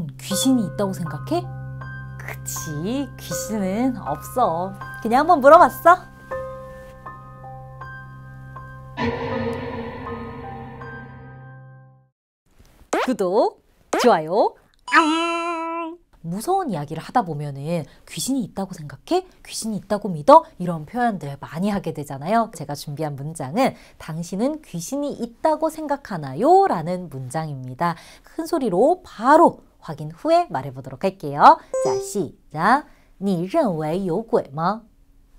넌 귀신이 있다고 생각해? 그치, 귀신은 없어. 그냥 한번 물어봤어. 구독, 좋아요. 무서운 이야기를 하다 보면은 귀신이 있다고 생각해? 귀신이 있다고 믿어? 이런 표현들 많이 하게 되잖아요. 제가 준비한 문장은 당신은 귀신이 있다고 생각하나요? 라는 문장입니다. 큰 소리로 바로 확인 후에 말해보도록 할게요. 자, 시작. 你认为有鬼吗?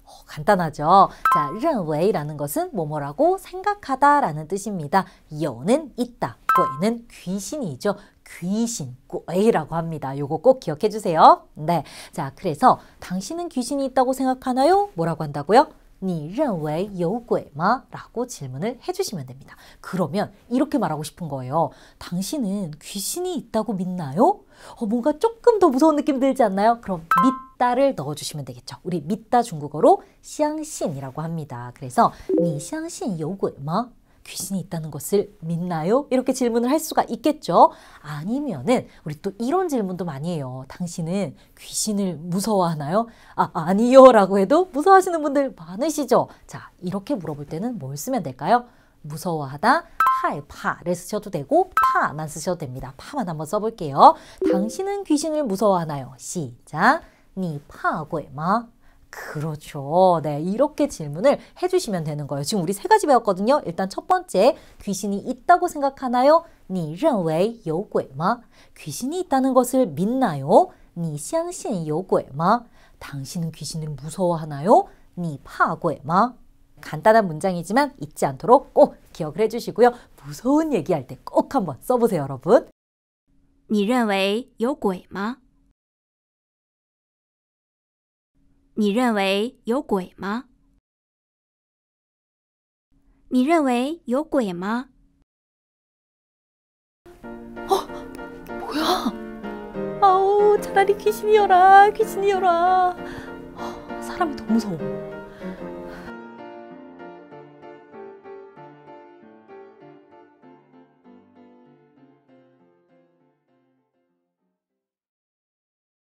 어, 간단하죠. 자, 认为라는 것은 뭐뭐라고 생각하다라는 뜻입니다. 여는 있다. 꾀는 귀신이죠. 귀신, 꾀라고 합니다. 요거 꼭 기억해 주세요. 네. 자, 그래서 당신은 귀신이 있다고 생각하나요? 뭐라고 한다고요? 你认为有鬼吗? 라고 질문을 해주시면 됩니다. 그러면 이렇게 말하고 싶은 거예요. 당신은 귀신이 있다고 믿나요? 어, 뭔가 조금 더 무서운 느낌 들지 않나요? 그럼 믿다를 넣어주시면 되겠죠. 우리 믿다 중국어로 相信이라고 합니다. 그래서 你相信有鬼吗? 귀신이 있다는 것을 믿나요? 이렇게 질문을 할 수가 있겠죠. 아니면은 우리 또 이런 질문도 많이 해요. 당신은 귀신을 무서워하나요? 아, 아니요. 라고 해도 무서워하시는 분들 많으시죠? 자, 이렇게 물어볼 때는 뭘 쓰면 될까요? 무서워하다, 파파를 쓰셔도 되고 파만 쓰셔도 됩니다. 파만 한번 써볼게요. 당신은 귀신을 무서워하나요? 시작. 니 파괴마 그렇죠. 네, 이렇게 질문을 해주시면 되는 거예요. 지금 우리 세 가지 배웠거든요. 일단 첫 번째, 귀신이 있다고 생각하나요? 你认为有鬼吗? 귀신이 있다는 것을 믿나요? 你相信有鬼吗? 당신은 귀신을 무서워하나요? 你怕鬼吗? 간단한 문장이지만 잊지 않도록 꼭 기억을 해주시고요. 무서운 얘기할 때 꼭 한번 써보세요, 여러분. 你认为有鬼吗？ 你认为有鬼吗？你认为有鬼吗？ 뭐야? 아우 차라리 귀신이여라 귀신이여라 어, 사람이 더 무서워